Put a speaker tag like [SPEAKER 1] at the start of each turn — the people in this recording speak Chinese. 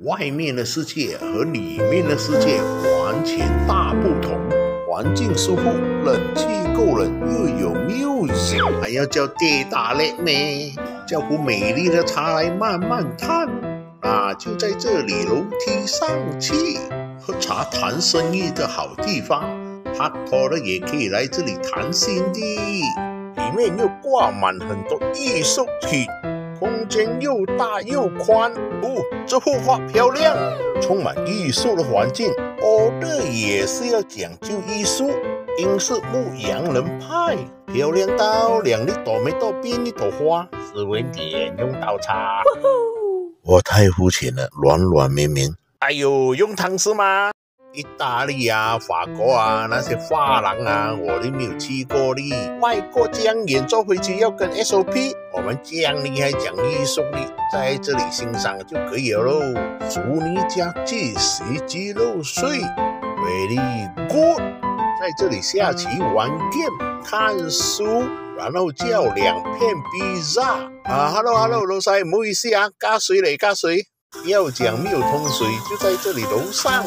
[SPEAKER 1] 外面的世界和里面的世界完全大不同，环境舒服，冷气够冷，又有 music，还要叫爹打嘞呢，叫壶美丽的茶来慢慢叹。那就在这里楼梯上去，喝茶谈生意的好地方，拍拖了也可以来这里谈心的。里面又挂满很多艺术品。空间又大又宽，哦，这幅画漂亮，充满艺术的环境。哦，这也是要讲究艺术，英式牧羊人派，漂亮到两粒朵梅都变一朵花。
[SPEAKER 2] 斯文点用刀叉，
[SPEAKER 1] 我太肤浅了，软软绵绵。哎呦，用汤匙吗？意大利啊，法国啊，那些发廊啊，我都没有去过的。外国讲演奏会就要跟 SOP，我们这样厉害讲艺术的，在这里欣赏就可以了喽。祝你家这些肌肉碎，very good。在这里下棋、玩 game、看书，然后叫两片披萨。啊，hello hello，老细，唔好意思啊，加水嚟加水。要讲没有通水，就在这里楼上。